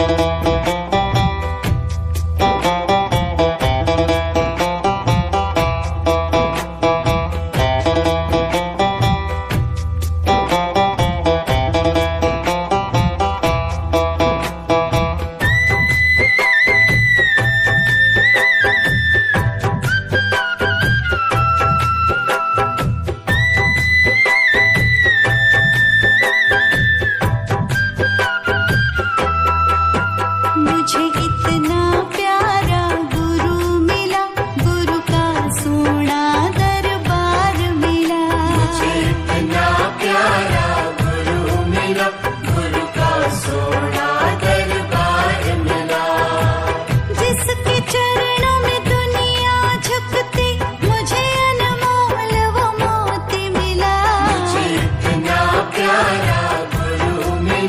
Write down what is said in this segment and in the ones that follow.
मुझे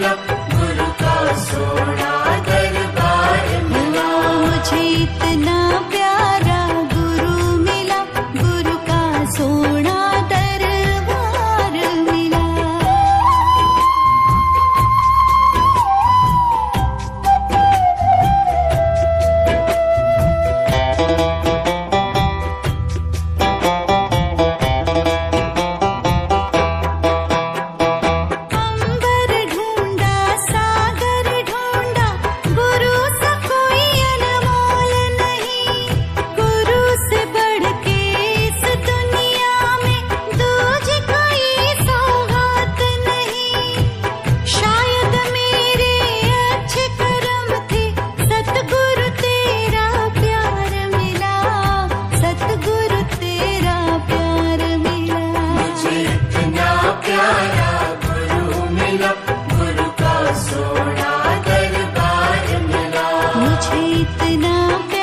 up. ना